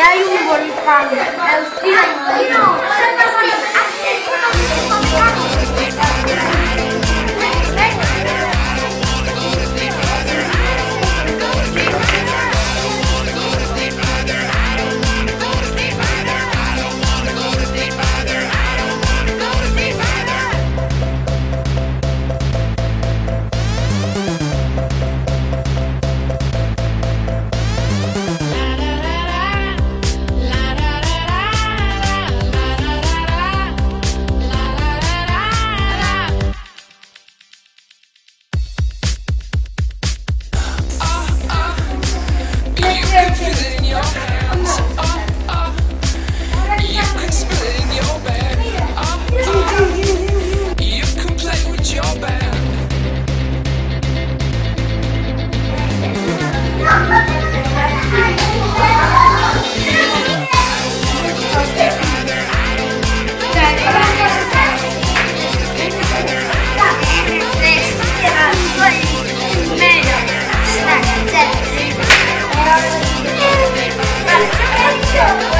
É a Yuri, Paulo. É o filho Yeah.